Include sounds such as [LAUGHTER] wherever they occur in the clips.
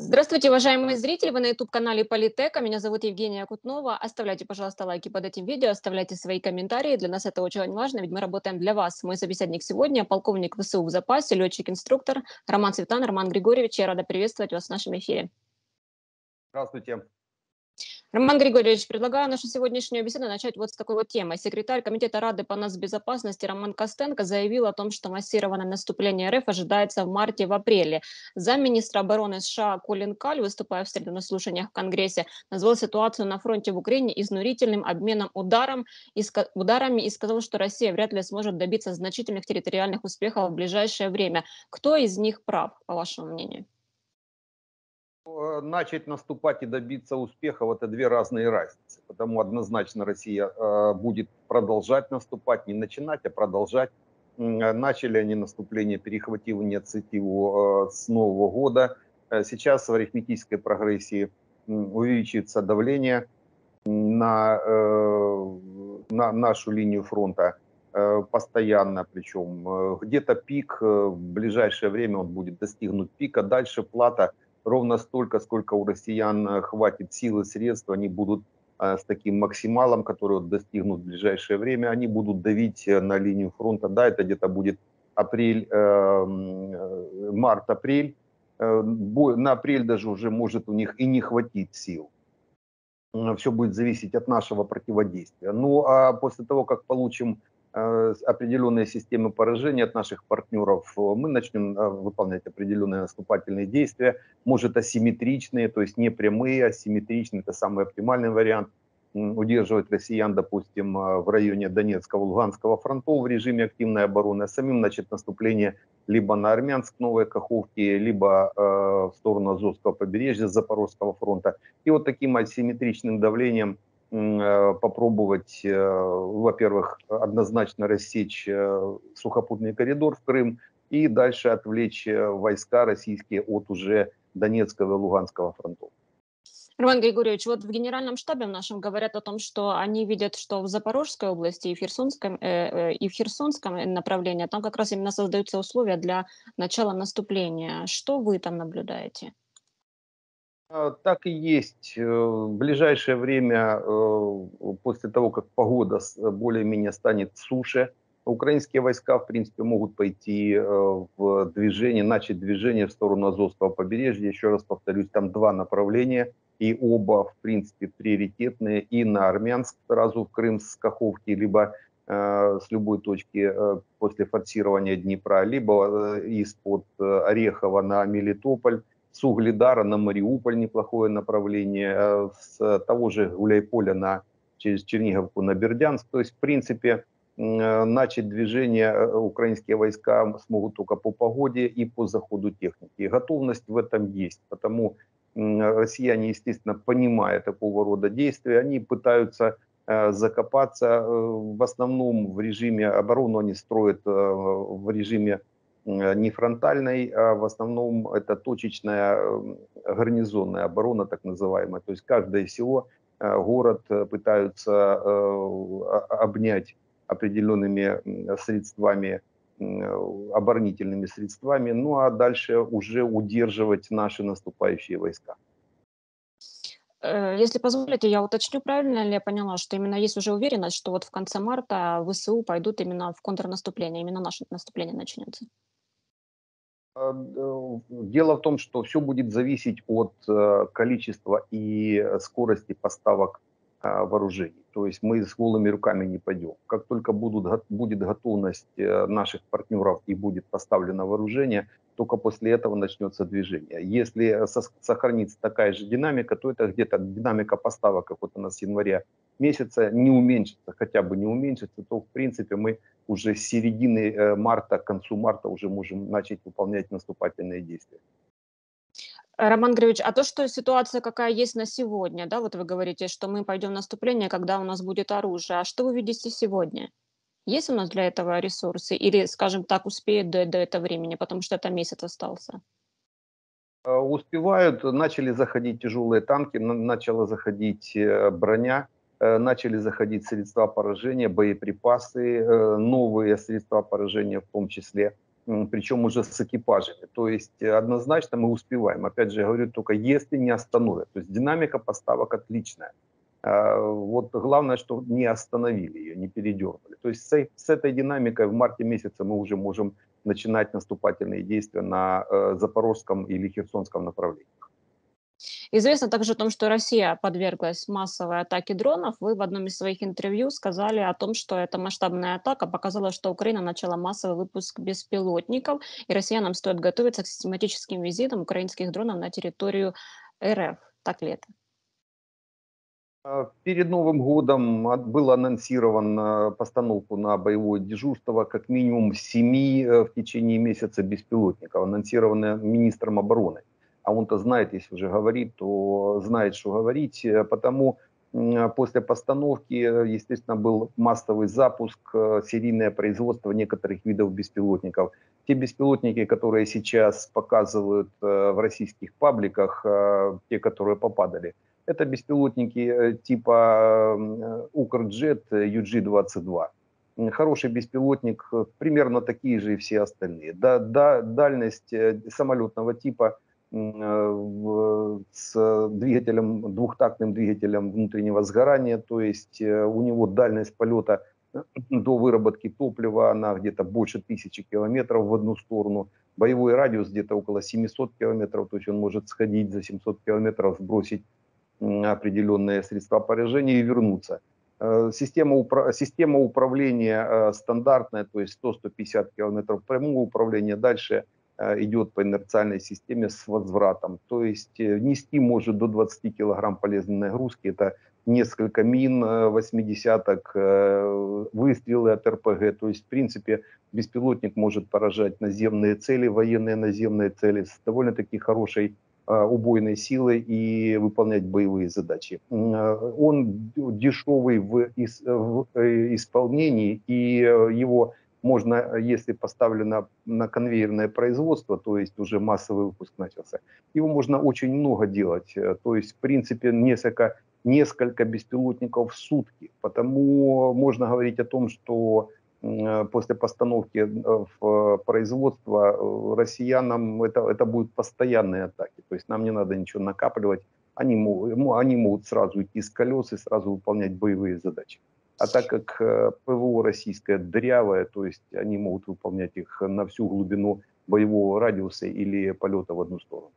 Здравствуйте, уважаемые зрители! Вы на YouTube-канале Политека. Меня зовут Евгения Кутнова. Оставляйте, пожалуйста, лайки под этим видео, оставляйте свои комментарии. Для нас это очень важно, ведь мы работаем для вас. Мой собеседник сегодня – полковник ВСУ в запасе, летчик-инструктор Роман Цветан. Роман Григорьевич, я рада приветствовать вас в нашем эфире. Здравствуйте. Роман Григорьевич, предлагаю нашу сегодняшнюю беседу начать вот с такой вот темы. Секретарь Комитета Рады по нацбезопасности Роман Костенко заявил о том, что массированное наступление РФ ожидается в марте в апреле. Замминистра обороны США Колин Каль, выступая в среду на слушаниях в Конгрессе, назвал ситуацию на фронте в Украине изнурительным обменом ударом и, ударами и сказал, что Россия вряд ли сможет добиться значительных территориальных успехов в ближайшее время. Кто из них прав, по вашему мнению? Э, начать наступать и добиться успехов – это две разные разницы. Потому однозначно Россия э, будет продолжать наступать, не начинать, а продолжать. Начали они наступление, перехватив инициативу э, с Нового года. Сейчас в арифметической прогрессии увеличится давление на, на нашу линию фронта постоянно, причем где-то пик, в ближайшее время он будет достигнут пика, дальше плата – ровно столько, сколько у россиян э, хватит сил и средств, они будут э, с таким максималом, который достигнут в ближайшее время, они будут давить э, на линию фронта. Да, это где-то будет апрель, март-апрель. На апрель даже уже может у них и не хватить сил. Все будет зависеть от нашего противодействия. Ну а после того, как получим определенные системы поражения от наших партнеров, мы начнем э, выполнять определенные наступательные действия, может асимметричные, то есть не прямые, асимметричные, это самый оптимальный вариант, удерживать россиян, допустим, э, в районе Донецкого, Луганского фронтов в режиме активной обороны, а самим начать наступление либо на Армянск, Новой Каховки, либо э, в сторону Азовского побережья, Запорожского фронта. И вот таким асимметричным давлением Э, попробовать, э, во-первых, однозначно рассечь э, сухопутный коридор в Крым и дальше отвлечь войска российские от уже Донецкого и Луганского фронтов. Роман Григорьевич, вот в генеральном штабе в нашем говорят о том, что они видят, что в Запорожской области и в Херсонском, э, и в Херсонском направлении там как раз именно создаются условия для начала наступления. Что вы там наблюдаете? А, так и есть. Э, в ближайшее время, э, после того, как погода более-менее станет суше, украинские войска, в принципе, могут пойти э, в движение, начать движение в сторону Азовского побережья. Еще раз повторюсь, там два направления, и оба, в принципе, приоритетные. И на Армянск сразу в Крым с Каховки, либо с любой точки после форсирования Днепра, либо из-под Орехова на Мелитополь с Угледара на Мариуполь неплохое направление, э, с того же Гуляйполя на, через Черниговку на Бердянск. То есть, в принципе, э, начать движение э, украинские войска смогут только по погоде и по заходу техники. Готовность в этом есть, потому россияне, естественно, понимая такого рода действия, они пытаются закопаться в основном в режиме обороны, они строят в режиме Э, не фронтальной, а в основном это точечная гарнизонная оборона, так называемая. То есть каждое село, э, город э, пытаются обнять определенными средствами, оборонительными средствами, ну а дальше уже удерживать наши наступающие войска. Если позволите, я уточню, правильно ли я поняла, что именно есть уже уверенность, что вот в конце марта ВСУ пойдут именно в контрнаступление, именно наше наступление начнется? А, дело в том, что все будет зависеть от э, количества и скорости поставок вооружений. То есть мы с голыми руками не пойдем. Как только будут, будет готовность э, наших партнеров и будет поставлено вооружение, только после этого начнется движение. Если сохранится такая же динамика, то это где-то динамика поставок, как вот у нас с января месяца, не уменьшится, хотя бы не уменьшится, то в принципе мы уже с середины э, марта, к концу марта уже можем начать выполнять наступательные действия. Роман Григорьевич, а то, что ситуация какая есть на сегодня, да, вот вы говорите, что мы пойдем в наступление, когда у нас будет оружие, а что вы видите сегодня? Есть у нас для этого ресурсы или, скажем так, успеют до, до этого времени, потому что это месяц остался? Э, успевают, начали заходить тяжелые танки, начала заходить э, броня, Э, начали заходить средства поражения, боеприпасы, новые средства поражения в том числе. причем уже с экипажами. То есть однозначно мы успеваем. Опять же, я говорю, только если не остановят. То есть динамика поставок отличная. А, вот главное, что не остановили ее, не передернули. То есть с, с этой динамикой в марте месяце мы уже можем начинать наступательные действия на э, Запорожском или Херсонском направлении. Известно также о том, что Россия подверглась массовой атаке дронов. Вы в одном из своих интервью сказали о том, что эта масштабная атака показала, что Украина начала массовый выпуск беспилотников, и россиянам стоит готовиться к систематическим визитам украинских дронов на территорию РФ. Так ли это? А, перед Новым годом был анонсирован постановку на боевое дежурство как минимум семи э, в течение месяца беспилотников, анонсированные министром обороны. А он-то знает, если уже говорит, то знает, что говорить. Э, потому после постановки, естественно, был массовый запуск, э, серийное производство некоторых видов беспилотников. Те беспилотники, которые сейчас показывают в российских пабликах, те, которые попадали – это беспилотники э, типа э, Укрджет UG-22. Хороший беспилотник, э, примерно такие же и все остальные. Да, да, дальность самолетного типа с двигателем, двухтактным двигателем внутреннего сгорания, то есть у него дальность полета до выработки топлива, она где-то больше тысячи километров в одну сторону, боевой радиус где-то около 700 километров, то есть он может сходить за 700 километров, сбросить определенные средства поражения и вернуться. Э, система, упра система управления э, стандартная, то есть 100-150 километров прямого управления, дальше э, идет по инерциальной системе с возвратом. То есть нести может до 20 килограмм полезной нагрузки, это несколько мин, 80-ок, выстрелы от РПГ. То есть, в принципе, беспилотник может поражать наземные цели, военные наземные цели с довольно-таки хорошей убойной силой и выполнять боевые задачи. Э, он дешевый в, э, исполнении, и его можно, если поставлено на конвейерное производство, то есть уже массовый выпуск начался, его можно очень много делать. То есть, в принципе, несколько, несколько беспилотников в сутки. Потому можно говорить о том, что Э, после постановки э, в производство э, россиянам это, это будут постоянные атаки. То есть нам не надо ничего накапливать. Они они могут сразу идти с колес и сразу выполнять боевые задачи. А так как ПВО российское дырявое, то есть они могут выполнять их на всю глубину боевого радиуса или полета в одну сторону.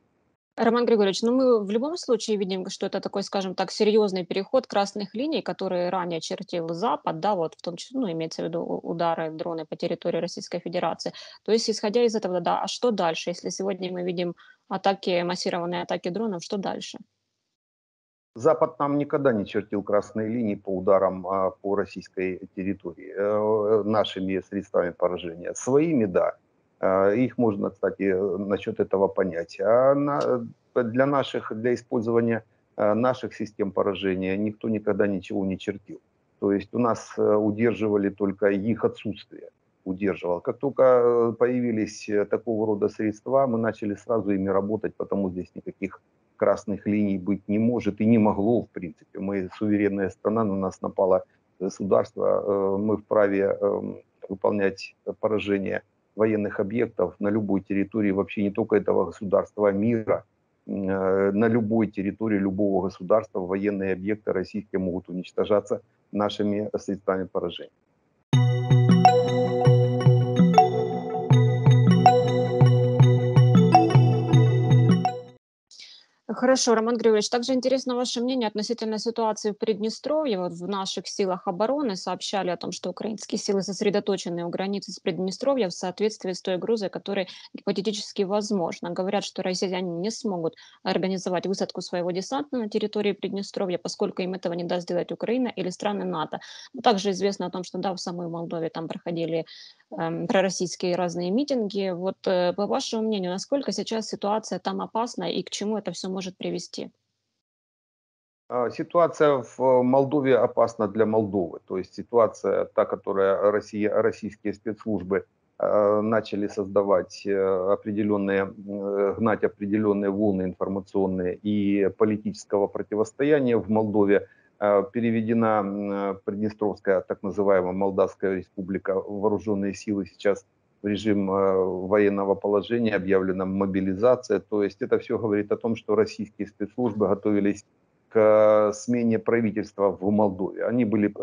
Роман Григорьевич, ну мы в любом случае видим, что это такой, скажем так, серьезный переход красных линий, которые ранее чертил Запад, да, вот в том числе, ну, имеется в виду удары дроны по территории Российской Федерации. То есть, исходя из этого, да, а что дальше, если сегодня мы видим атаки, массированные атаки дронов, что дальше? Запад нам никогда не чертил красные линии по ударам а, по российской территории э, нашими средствами поражения. Своими, да, их можно, кстати, насчет этого понять. А на, для наших, для использования а, наших систем поражения никто никогда ничего не чертил. То есть у нас э, удерживали только их отсутствие. Удерживал. Как только э, появились э, такого рода средства, мы начали сразу ими работать, потому здесь никаких красных линий быть не может и не могло, в принципе. Мы суверенная страна, на нас напало государство, мы вправе эм, выполнять поражение военных объектов на любой территории, вообще не только этого государства, а мира, э, на любой территории любого государства военные объекты российские могут уничтожаться нашими средствами поражения. Хорошо, Роман Григорьевич, также интересно ваше мнение относительно ситуации в Приднестровье. Вот в наших силах обороны сообщали о том, что украинские силы сосредоточены у границы с Приднестровья в соответствии с той угрозой, которая гипотетически возможна. Говорят, что россияне не смогут организовать высадку своего десанта на территории Приднестровья, поскольку им этого не даст сделать Украина или страны НАТО. Но также известно о том, что да, в самой Молдове там проходили э, пророссийские разные митинги. Вот э, по вашему мнению, насколько сейчас ситуация там опасна и к чему это все может может привести? А, ситуация в э, Молдове опасна для Молдовы. То есть ситуация, та, которая Россия, российские спецслужбы э, начали создавать э, определенные, гнать определенные волны информационные и политического противостояния в Молдове, переведена Приднестровская, так называемая Молдавская республика, вооруженные силы сейчас в режим военного положения, объявлена мобилизация. То есть это все говорит о том, что российские спецслужбы готовились к смене правительства в Молдове. Они были,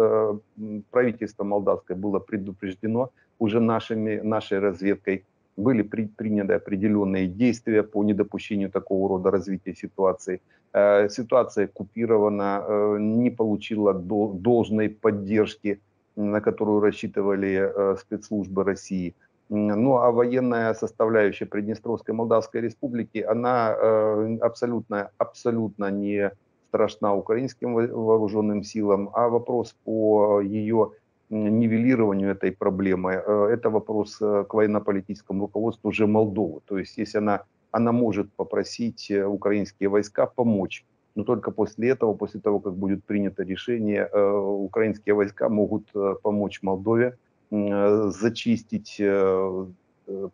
правительство молдавское было предупреждено уже нашими, нашей разведкой были при, приняты определенные действия по недопущению такого рода развития ситуации. Э, ситуация купирована, э, не получила до, должной поддержки, на которую рассчитывали э, спецслужбы России. Ну а военная составляющая Приднестровской Молдавской Республики, она абсолютно, абсолютно не страшна украинским вооруженным силам, а вопрос по ее нивелированию этой проблемы, э, это вопрос э, к военно-политическому руководству уже Молдовы. То есть если она, она может попросить э, украинские войска помочь, но только после этого, после того, как будет принято решение, украинские войска могут помочь Молдове зачистить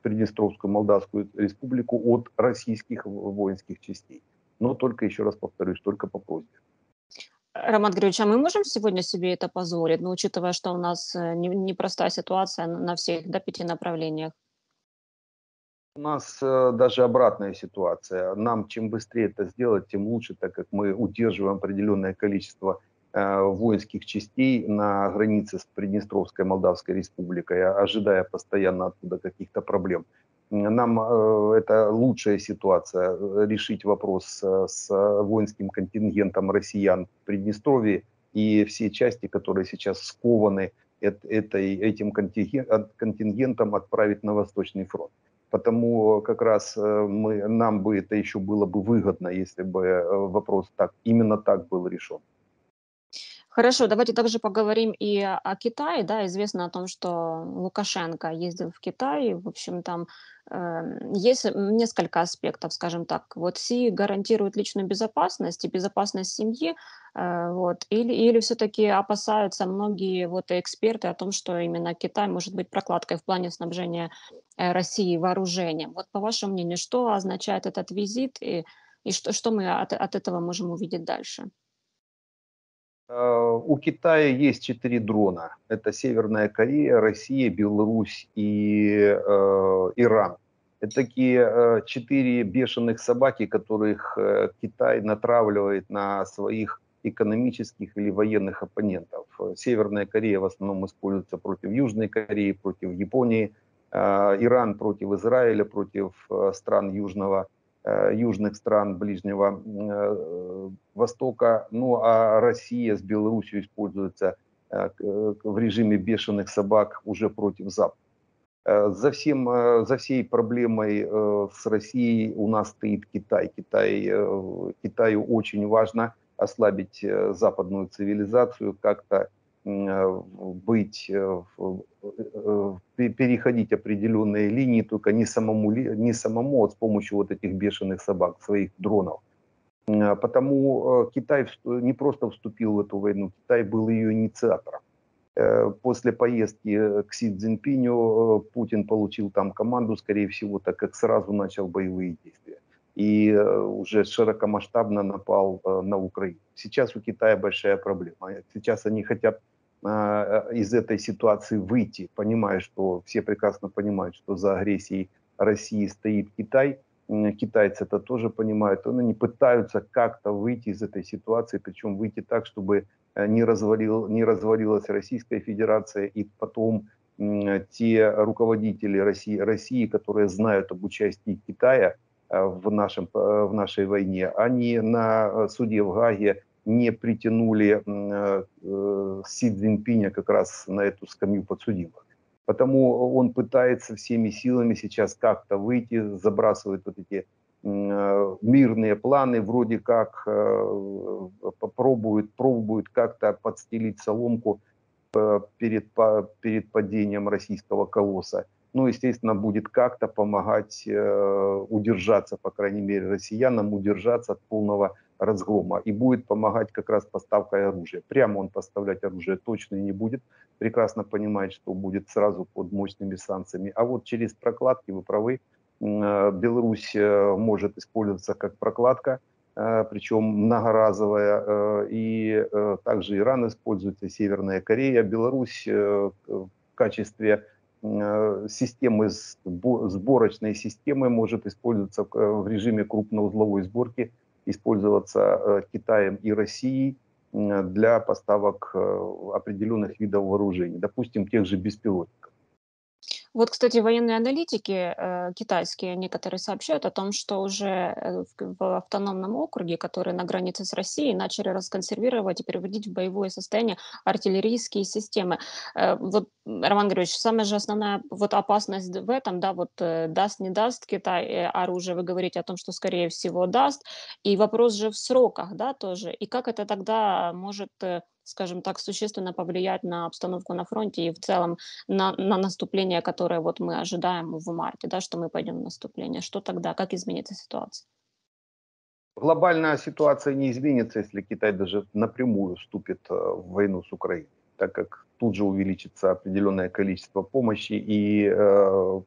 Приднестровскую Молдавскую республику от российских воинских частей. Но только, еще раз повторюсь, только по просьбе. Роман Григорьевич, а мы можем сегодня себе это позволить, ну, учитывая, что у нас э, непростая ситуация на всех да, пяти направлениях? У нас э, даже обратная ситуация. Нам чем быстрее это сделать, тем лучше, так как мы удерживаем определенное количество э, воинских частей на границе с Приднестровской Молдавской Республикой, ожидая постоянно оттуда каких-то проблем нам э, это лучшая ситуация э, решить вопрос э, с воинским контингентом россиян в Приднестровье и все части, которые сейчас скованы этой, этим контингентом отправить на Восточный фронт. Потому как раз мы, нам бы это еще было бы выгодно, если бы вопрос так, именно так был решен. Хорошо, давайте также поговорим и о Китае. Да, известно о том, что Лукашенко ездил в Китай. В общем, там э, есть несколько аспектов, скажем так. Вот Си гарантирует личную безопасность и безопасность семьи, э, вот, или, или все-таки опасаются многие вот эксперты о том, что именно Китай может быть прокладкой в плане снабжения э, России вооружением. Вот по вашему мнению, что означает этот визит и, и что, что мы от, от этого можем увидеть дальше? Э, у Китая есть четыре дрона. Это Северная Корея, Россия, Беларусь и э, Иран. Это такие э, четыре бешеных собаки, которых э, Китай натравливает на своих экономических или военных оппонентов. Северная Корея в основном используется против Южной Кореи, против Японии, Иран против Израиля, против стран Южного южных стран Ближнего э, Востока. Ну а Россия с Беларусью используется э, в режиме бешеных собак уже против Запада. За, всем, за всей проблемой с Россией у нас стоит Китай. Китай. Китаю очень важно ослабить западную цивилизацию, как-то Э, быть, э, э, переходить определенные линии, только не самому, не самому, а с помощью вот этих бешеных собак, своих дронов. Потому Китай не просто вступил в эту войну, Китай был ее инициатором. После поездки к Си Цзиньпиню Путин получил там команду, скорее всего, так как сразу начал боевые действия. И уже широкомасштабно напал на Украину. Сейчас у Китая большая проблема. Сейчас они хотят а, из этой ситуации выйти, понимая, что все прекрасно понимают, что за агрессией России стоит Китай, китайцы это тоже понимают, они пытаются как-то выйти из этой ситуации, причем выйти так, чтобы э, не, развалил, не развалилась Российская Федерация, и потом те руководители России, России, которые знают об участии Китая э, в, нашем, э, в нашей войне, они на суде в Гаге не притянули э, э, Си Цзиньпиня как раз на эту скамью подсудимых. Потому он пытается всеми силами сейчас как-то выйти, забрасывает вот эти э, мирные планы, вроде как попробует, пробует как-то подстелить соломку перед, перед падением российского колосса. Ну, естественно, будет как-то помогать удержаться, по крайней мере, россиянам, удержаться от полного разгрома и будет помогать как раз поставкой оружия. Прямо он поставлять оружие точно не будет, прекрасно понимает, что будет сразу под мощными санкциями. А вот через прокладки, вы правы, э, Беларусь э, может использоваться как прокладка, э, причем многоразовая, и также Иран используется, Северная Корея, Беларусь в качестве системы, сборочной системы может использоваться в режиме крупноузловой сборки, использоваться Китаем и Россией для поставок определенных видов вооружений, допустим, тех же беспилотников. Вот, кстати, военные аналитики э, китайские некоторые сообщают о том, что уже э, в, в автономном округе, который на границе с Россией, начали расконсервировать и переводить в боевое состояние артиллерийские системы. Э, вот, Роман Григорьевич, самая же основная вот опасность в этом, да, вот э, даст, не даст Китай э, оружие, вы говорите о том, что скорее всего даст, и вопрос же в сроках, да, тоже, и как это тогда может э, скажем так, существенно повлиять на обстановку на фронте и в целом на, на наступление, которое вот мы ожидаем в марте, да, что мы пойдем в наступление. Что тогда, как изменится ситуация? Глобальная ситуация не изменится, если Китай даже напрямую вступит э, в войну с Украиной, так как тут же увеличится определенное количество помощи и э,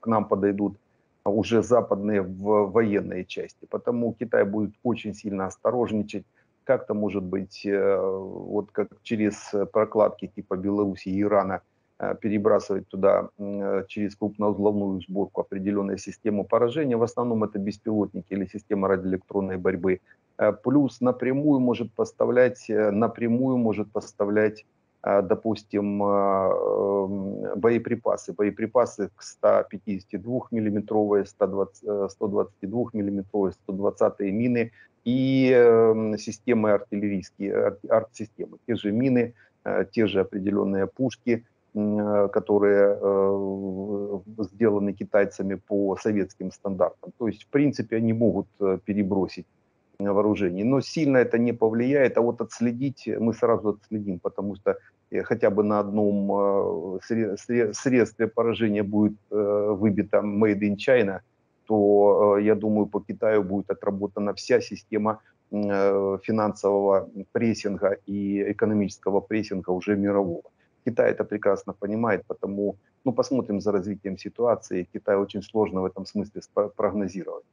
к нам подойдут уже западные военные части. Потому Китай будет очень сильно осторожничать как-то, может быть, э, вот как через прокладки типа Беларуси и Ирана э, перебрасывать туда э, через крупноузловную сборку определенную систему поражения. В основном это беспилотники или система радиоэлектронной борьбы. Плюс напрямую может поставлять, напрямую может поставлять допустим, боеприпасы. Боеприпасы к 152 миллиметровые, 122 миллиметровые, 120 мины и эм, системы артиллерийские, арт-системы, те же мины, э, те же определенные пушки, э, которые э, сделаны китайцами по советским стандартам. То есть, в принципе, они могут перебросить вооружение. Но сильно это не повлияет, а вот отследить мы сразу отследим, потому что хотя бы на одном средстве поражения будет выбито Made in China – то, э, я думаю, по Китаю будет отработана вся система э, финансового прессинга и экономического прессинга уже мирового. Китай это прекрасно понимает, потому ну, посмотрим за развитием ситуации. Китай очень сложно в этом смысле прогнозировать.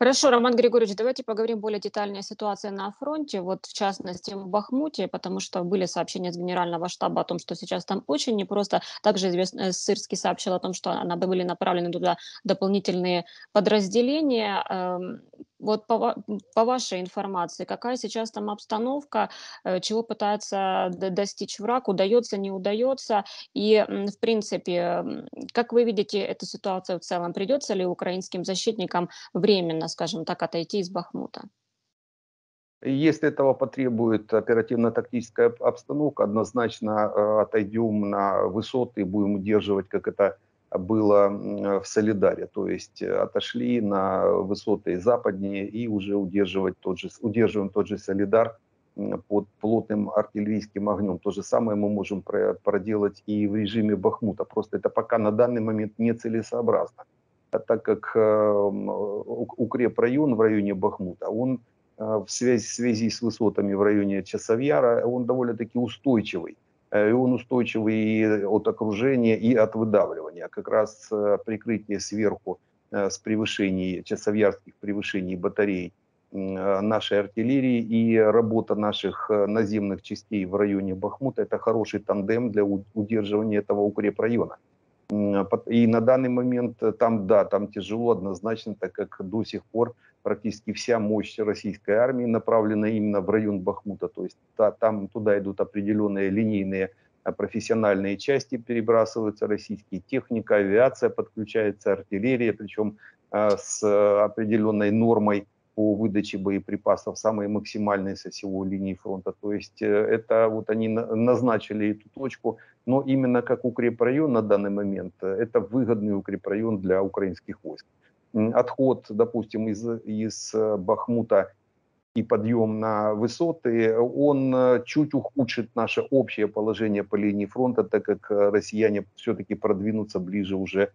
Хорошо, Роман Григорьевич, давайте поговорим более детально о ситуации на фронте, вот в частности в Бахмуте, потому что были сообщения с генерального штаба о том, что сейчас там очень непросто. Также известно, э, Сырский сообщил о том, что были направлены туда дополнительные подразделения. Вот по, по вашей информации, какая сейчас там обстановка, э, чего пытается достичь враг, удается, не удается, и, в принципе, как вы видите эту ситуацию в целом, придется ли украинским защитникам временно, скажем так, отойти из Бахмута? Если этого потребует оперативно-тактическая обстановка, однозначно э, отойдем на высоты, будем удерживать, как это было в Солидаре, то есть э, отошли на высоты западнее и уже удерживать тот же, удерживаем тот же Солидар под плотным артиллерийским огнем. То же самое мы можем проделать и в режиме Бахмута. Просто это пока на данный момент нецелесообразно. А так как э, укрепрайон в районе Бахмута, он э, в связи, в связи с высотами в районе Часовьяра, он довольно-таки устойчивый. Э, и он устойчивый от окружения, и от выдавливания. Как раз э, прикрытие сверху э, с превышений, часовьярских превышений батарей нашей артиллерии и работа наших наземных частей в районе Бахмута – это хороший тандем для удерживания этого укрепрайона. И на данный момент там, да, там тяжело однозначно, так как до сих пор практически вся мощь российской армии направлена именно в район Бахмута. То есть та, там туда идут определенные линейные а, профессиональные части, перебрасываются российские техника, авиация подключается, артиллерия, причем э, с определенной нормой по выдаче боеприпасов, самые максимальные со всего линии фронта. То есть э, это вот они назначили эту точку, но именно как укрепрайон на данный момент, э, это выгодный укрепрайон для украинских войск отход, допустим, из, из э, Бахмута и подъем на высоты, он э, чуть ухудшит наше общее положение по линии фронта, так как э, россияне все-таки продвинутся ближе уже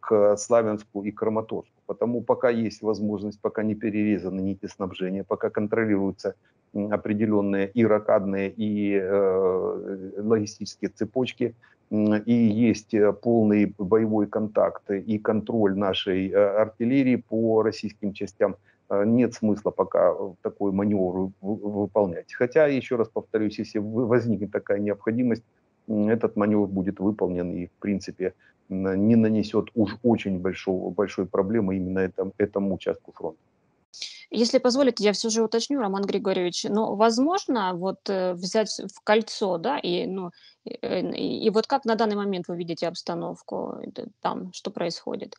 к Славянску и Краматорску. Потому пока есть возможность, пока не перерезаны нити снабжения, пока контролируются определенные и ракадные, и э, логистические цепочки, и есть э, полный боевой контакт и контроль нашей э, артиллерии по российским частям, э, нет смысла пока такой маневр выполнять. Хотя, еще раз повторюсь, если возникнет такая необходимость, этот маневр будет выполнен и, в принципе, не нанесет уж очень большого, большой проблемы именно этому, этому участку фронта. Если позволите, я все же уточню, Роман Григорьевич, но возможно вот э, взять в кольцо, да, и, ну, и, э, и вот как на данный момент вы видите обстановку там, что происходит?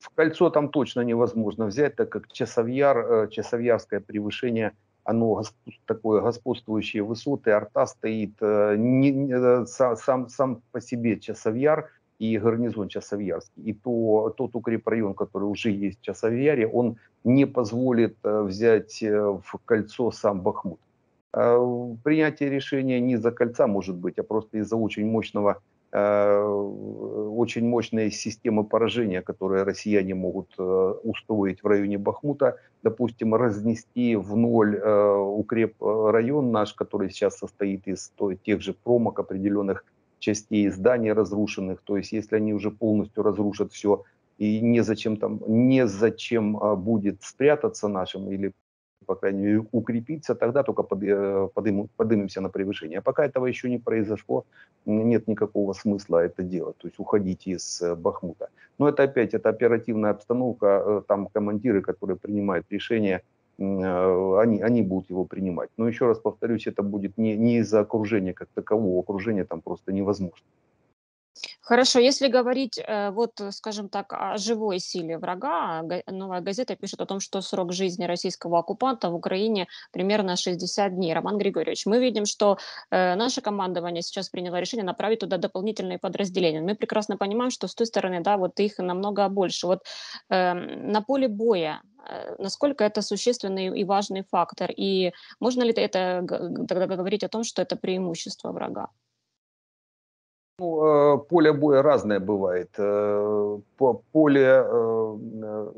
В кольцо там точно невозможно взять, так как Часовьяр, э, Часовьярское превышение, оно такое господствующие высоты, арта стоит, не, сам, сам по себе Часовьяр – и гарнизон Часовьярский, и то, тот укрепрайон, который уже есть в Часовьяре, он не позволит э, взять э, в кольцо сам Бахмут. А, принятие решения не из-за кольца может быть, а просто из-за очень мощного э, очень мощные системы поражения, которые россияне могут устроить в районе Бахмута, допустим, разнести в ноль укреп район наш, который сейчас состоит из тех же промок определенных частей зданий разрушенных. То есть если они уже полностью разрушат все, и незачем там, незачем а, будет спрятаться нашим или по крайней мере, укрепиться, тогда только под, э, подым, подымемся на превышение. А пока этого еще не произошло, нет никакого смысла это делать, то есть уходить из э, Бахмута. Но это опять, это оперативная обстановка, э, там командиры, которые принимают решения, они, они будут его принимать. Но еще раз повторюсь, это будет не, не из-за окружения как такового, окружение там просто невозможно. Хорошо, если говорить, э, вот, скажем так, о живой силе врага, «Новая газета» пишет о том, что срок жизни российского оккупанта в Украине примерно 60 дней. Роман Григорьевич, мы видим, что э, наше командование сейчас приняло решение направить туда дополнительные подразделения. Мы прекрасно понимаем, что с той стороны, да, вот их намного больше. Вот э, на поле боя э, насколько это существенный и важный фактор, и можно ли это тогда говорить о том, что это преимущество врага? Ну, поле боя разное бывает. Э, поле, э,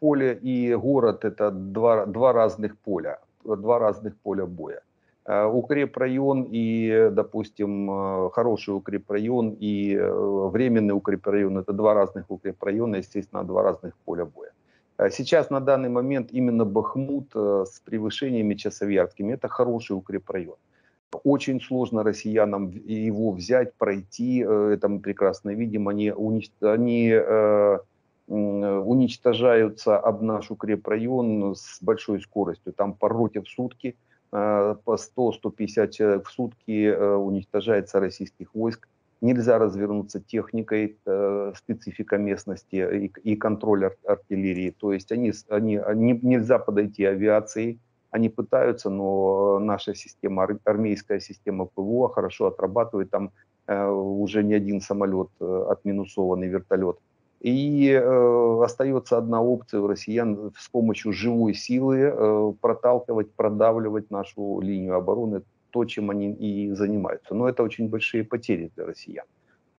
поле и город – это два, два разных поля, два разных поля боя. Укрепрайон и, допустим, хороший укрепрайон и временный укрепрайон – это два разных укрепрайона, естественно, два разных поля боя. Сейчас на данный момент именно Бахмут с превышениями часовьярскими – это хороший укрепрайон. Очень сложно россиянам его взять, пройти. Э, это мы прекрасно видим. Они, они э, уничтожаются об наш укрепрайон с большой скоростью. Там по роте в сутки, э, по 100-150 человек в сутки э, уничтожается российских войск. Нельзя развернуться техникой, э, специфика местности и, и контроль ар артиллерии. То есть они, они, они, нельзя подойти авиацией они пытаются, но наша система, армейская система ПВО хорошо отрабатывает. Там э, уже не один самолет, э, отминусованный вертолет. И э, остается одна опция у россиян с помощью живой силы э, проталкивать, продавливать нашу линию обороны, то, чем они и занимаются. Но это очень большие потери для россиян.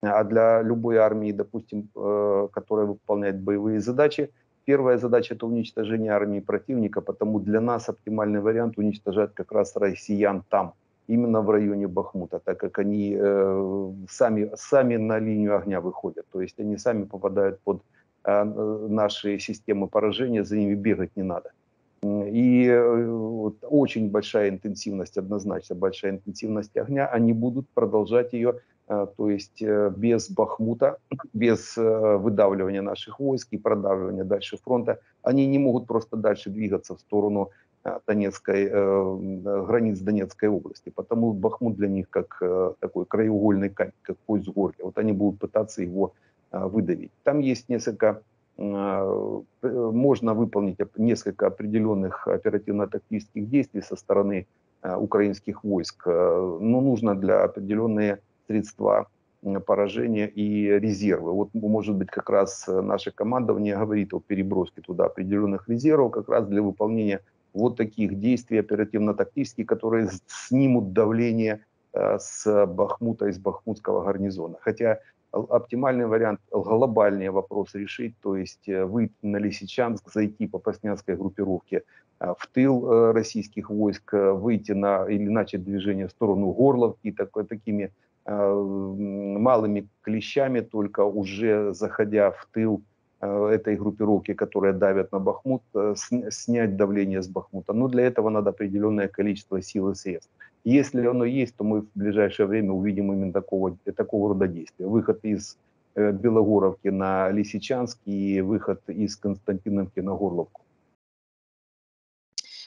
А для любой армии, допустим, э, которая выполняет боевые задачи, Первая задача – это уничтожение армии противника, потому для нас оптимальный вариант уничтожать как раз россиян там, именно в районе Бахмута, так как они э, сами, сами на линию огня выходят, то есть они сами попадают под э, наши системы поражения, за ними бегать не надо. И э, вот, очень большая интенсивность, однозначно большая интенсивность огня, они будут продолжать ее то есть э, без Бахмута, без э, выдавливания наших войск и продавливания дальше фронта, они не могут просто дальше двигаться в сторону Донецкой, границ Донецкой области. Потому Бахмут для них как такой краеугольный камень, как в горле. Вот они будут пытаться его выдавить. Там есть несколько, можно выполнить несколько определенных оперативно-тактических действий со стороны украинских войск, но нужно для определенные средства поражения и резервы. Вот, может быть, как раз э, наше командование говорит о переброске туда определенных резервов как раз для выполнения вот таких действий оперативно-тактических, которые снимут давление э, с Бахмута, из Бахмутского гарнизона. Хотя оптимальный вариант, глобальный вопрос решить, то есть э, выйти на Лисичанск, зайти по Поснянской группировке в тыл российских войск, выйти на или начать движение в сторону Горловки так, такими малыми клещами, только уже заходя в тыл э, этой группировки, которая давят на Бахмут, э, снять давление с Бахмута. Но для этого надо определенное количество сил и средств. Если оно есть, то мы в ближайшее время увидим именно такого, такого рода действия. Выход из э, Белогоровки на Лисичанск и выход из Константиновки на Горловку.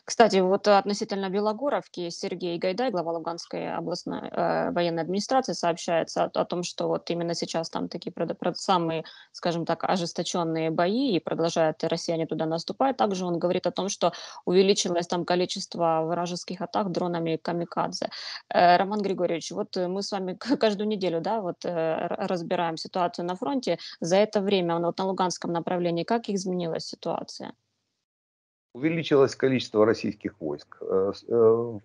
Кстати, вот относительно Белогоровки Сергей Гайдай, глава Луганской областной э, военной администрации, сообщается о, о том, что вот именно сейчас там такие прод, прод, самые, скажем так, ожесточенные бои, и продолжают россияне туда наступать. Также он говорит о том, что увеличилось там количество вражеских атак дронами камикадзе. Э, Роман Григорьевич, вот мы с вами [LAUGHS] каждую неделю, да, вот э, разбираем ситуацию на фронте. За это время, вот на Луганском направлении, как изменилась ситуация? Увеличилось количество российских войск. Э, э,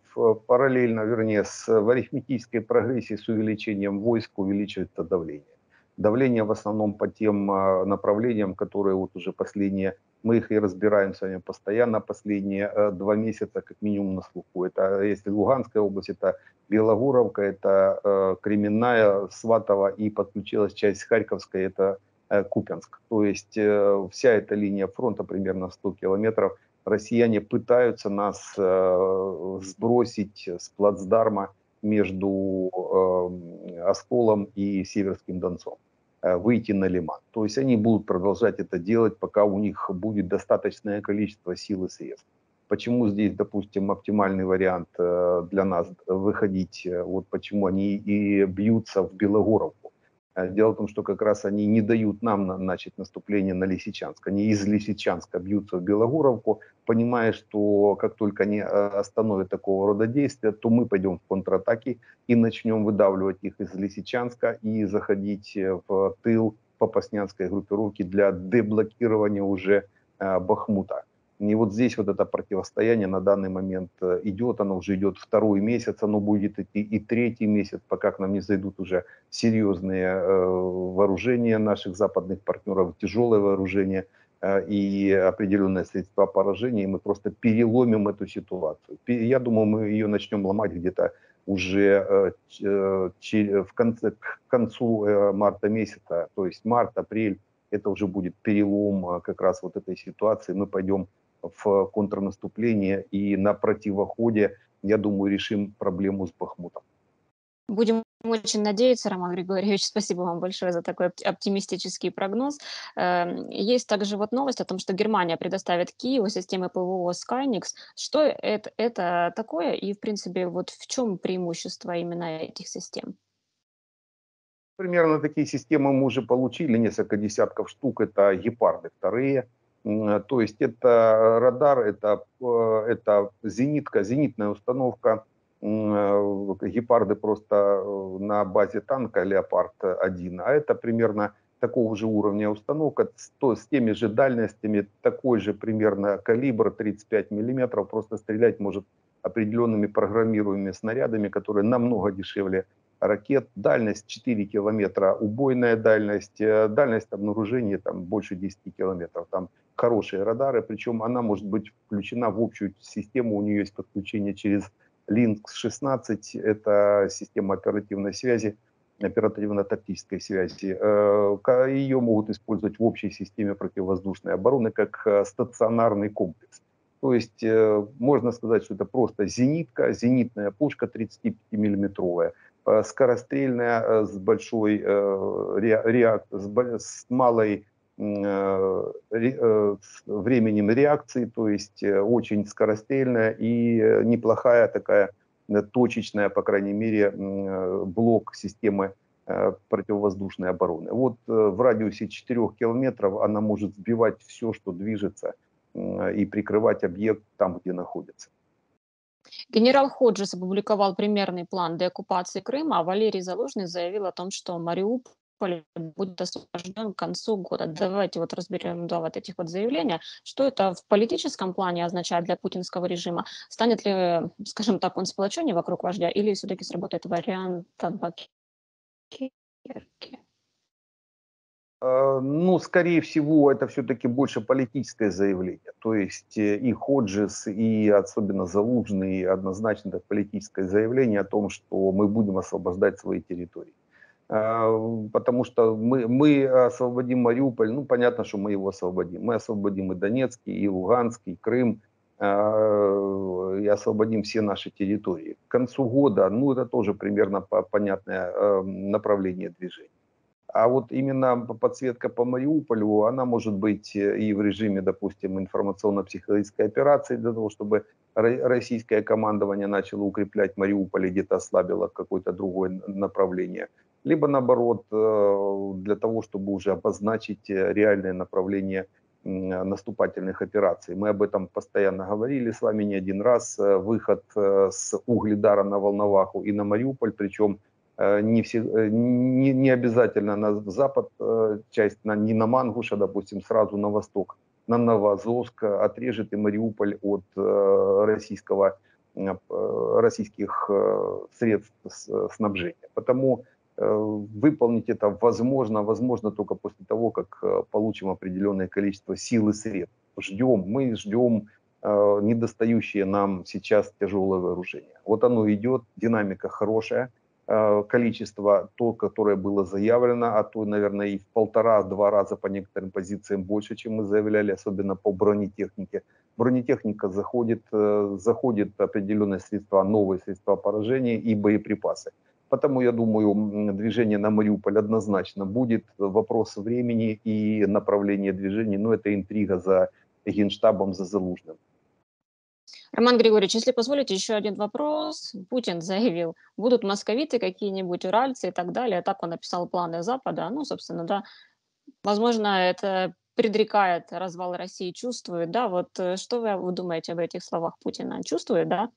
параллельно, вернее, с, в арифметической прогрессии с увеличением войск увеличивается давление. Давление в основном по тем а, направлениям, которые вот уже последние, мы их и разбираем с вами постоянно, последние э, два месяца как минимум на слуху. Это если Луганская область, это Белогоровка, это Кременная, Сватова и подключилась часть Харьковская, это Купянск. То есть вся эта линия фронта примерно 100 километров – россияне пытаются нас э, сбросить с плацдарма между э, Осколом и Северским Донцом, э, выйти на Лиман. То есть они будут продолжать это делать, пока у них будет достаточное количество сил и средств. Почему здесь, допустим, оптимальный вариант э, для нас выходить, э, вот почему они и бьются в Белогоровку, Э, дело в том, что как раз они не дают нам начать наступление на Лисичанск. Они из Лисичанска бьются в Белогоровку, понимая, что как только они э, остановят такого рода действия, то мы пойдем в контратаки и начнем выдавливать их из Лисичанска и заходить э, в тыл Попаснянской группировки для деблокирования уже Бахмута. И вот здесь вот это противостояние на данный момент э, идет, оно уже идет второй месяц, оно будет идти и третий месяц, пока к нам не зайдут уже серьезные э, вооружения наших западных партнеров, тяжелое вооружение э, и определенные средства поражения, и мы просто переломим эту ситуацию. Я думаю, мы ее начнем ломать где-то уже в конце, к концу марта месяца, то есть март-апрель, это уже будет перелом как раз вот этой ситуации. Мы пойдем в контрнаступление и на противоходе, я думаю, решим проблему с Бахмутом. Будем очень надеяться, Роман Григорьевич, [LAUGHS] спасибо вам большое за такой оптимистический прогноз. Эм, есть также вот новость о том, что Германия предоставит Киеву системы ПВО Skynix. Что это, это такое и, в принципе, вот в чем преимущество именно этих систем? Примерно такие системы мы уже получили, несколько десятков штук. Это гепарды вторые, то есть это радар, это, э, это зенитка, зенитная установка. Э, гепарды просто э, на базе танка Леопард-1. А это примерно такого же уровня установка, то, с теми же дальностями, такой же примерно калибр 35 миллиметров, просто стрелять может определенными программируемыми снарядами, которые намного дешевле ракет, дальность 4 километра, убойная дальность, дальность обнаружения там больше 10 километров. Там хорошие радары, причем она может быть включена в общую систему, у нее есть подключение через Lynx-16, это система оперативной связи, оперативно-тактической связи. Э, Ее могут использовать в общей системе противовоздушной обороны как э, стационарный комплекс. То есть э, можно сказать, что это просто зенитка, зенитная пушка 35-миллиметровая, скорострельная с большой реак... с малой временем реакции, то есть э, очень скорострельная и неплохая такая точечная, по крайней мере, блок системы противовоздушной обороны. Вот в радиусе 4 километров она может сбивать все, что движется, и прикрывать объект там, где находится. Генерал Ходжес опубликовал примерный план деоккупации Крыма, а Валерий Залужный заявил о том, что Мариуполь Мариуполь будет освобожден к концу года. Давайте вот разберем два вот этих вот заявления. Что это в политическом плане означает для путинского режима? Станет ли, скажем так, он сплоченнее вокруг вождя или все-таки сработает вариант табакерки? А, ну, скорее всего, это все-таки больше политическое заявление. То есть э, и Ходжес, и особенно Залужный однозначно это политическое заявление о том, что мы будем освобождать свои территории. А, потому что мы, мы освободим Мариуполь, ну, понятно, что мы его освободим. Мы освободим и Донецкий, и Луганский, и Крым, а, и освободим все наши территории. К концу года, ну это тоже примерно понятное э, направление движения. А вот именно подсветка по Мариуполю, она может быть э, и в режиме, допустим, информационно-психологической операции для того, чтобы российское командование начало укреплять Мариуполь и где-то ослабило какое-то другое направление. Либо наоборот, э, для того, чтобы уже обозначить э, реальное направление наступательных операций. Мы об этом постоянно говорили с вами не один раз. Выход с Угледара на Волноваху и на Мариуполь, причем Э, не, все, э, не, не обязательно на запад э, часть, на, не на Мангуша, допустим, сразу на восток, на Новозовск отрежет и Мариуполь от российского, российских средств снабжения. Потому выполнить это возможно, возможно только после того, как получим определенное количество сил и средств. Ждем, мы ждем недостающее нам сейчас тяжелое вооружение. Вот оно идет, динамика хорошая – Э, количество, то, которое было заявлено, а то, наверное, и в полтора-два раза по некоторым позициям больше, чем мы заявляли, особенно по бронетехнике. Бронетехника заходит, э, заходит определенные средства, новые средства поражения и боеприпасы. Потому, я думаю, движение на Мариуполь однозначно будет. Вопрос времени и направления движения, но это интрига за генштабом, за Залужным. Роман Григорьевич, если позволите, еще один вопрос. Путин заявил, будут московиты какие-нибудь, уральцы и так далее. Так он написал планы Запада. Ну, собственно, да, возможно, это предрекает развал России, чувствует, да? Вот э, что вы думаете об этих словах Путина? Чувствует, да?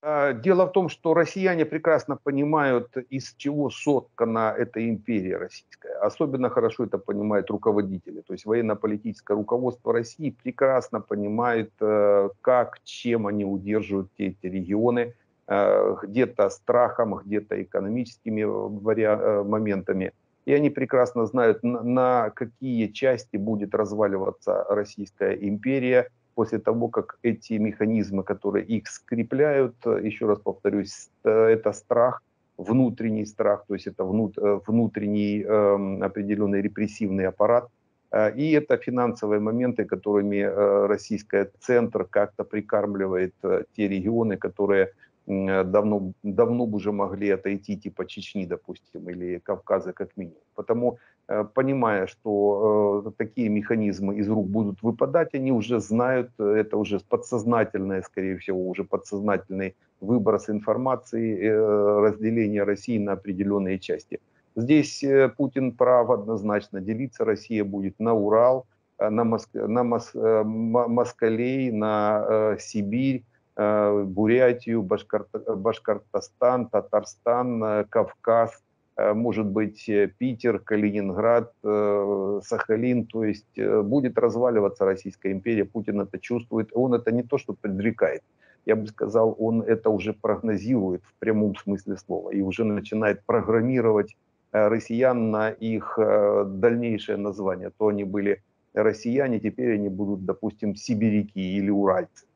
А, дело в том, что россияне прекрасно понимают, из чего соткана эта империя российская. Особенно хорошо это понимают руководители. То есть военно-политическое руководство России прекрасно понимает, э, как, чем они удерживают эти регионы. Э, где-то страхом, где-то экономическими э, моментами. И они прекрасно знают, на какие части будет разваливаться Российская империя – после того, как эти механизмы, которые их скрепляют, еще раз повторюсь, это страх, внутренний страх, то есть это э, внутренний эм, определенный репрессивный аппарат, э, и это финансовые моменты, которыми э, российский центр как-то прикармливает те регионы, которые давно, давно бы уже могли отойти, типа Чечни, допустим, или Кавказа как минимум. Потому, э, понимая, что э, такие механизмы из рук будут выпадать, они уже знают, э, это уже подсознательное, скорее всего, уже подсознательный выброс информации, разделение России на определенные части. Здесь Путин прав однозначно, делиться Россия будет на Урал, на, Моск... на Мос... Москалей, на Сибирь, Э, Бурятию, Башкорт, Башкортостан, Татарстан, э, Кавказ, э, может быть Питер, Калининград, Сахалин. То есть будет разваливаться Российская империя, Путин это чувствует. Он это не то, что предрекает, я бы сказал, он это уже прогнозирует в прямом смысле слова и уже начинает программировать россиян на их дальнейшее название. То они были россияне, теперь они будут, допустим, сибиряки или уральцы.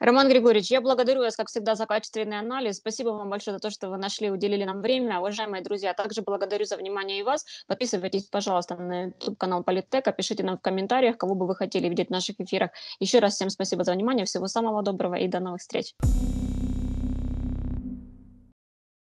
Роман Григорьевич, я благодарю вас, как всегда, за качественный анализ. Спасибо вам большое за то, что вы нашли, уделили нам время. Уважаемые друзья, также благодарю за внимание и вас. Подписывайтесь, пожалуйста, на YouTube-канал Политека, пишите нам в комментариях, кого бы вы хотели видеть в наших эфирах. Еще раз всем спасибо за внимание, всего самого доброго и до новых встреч.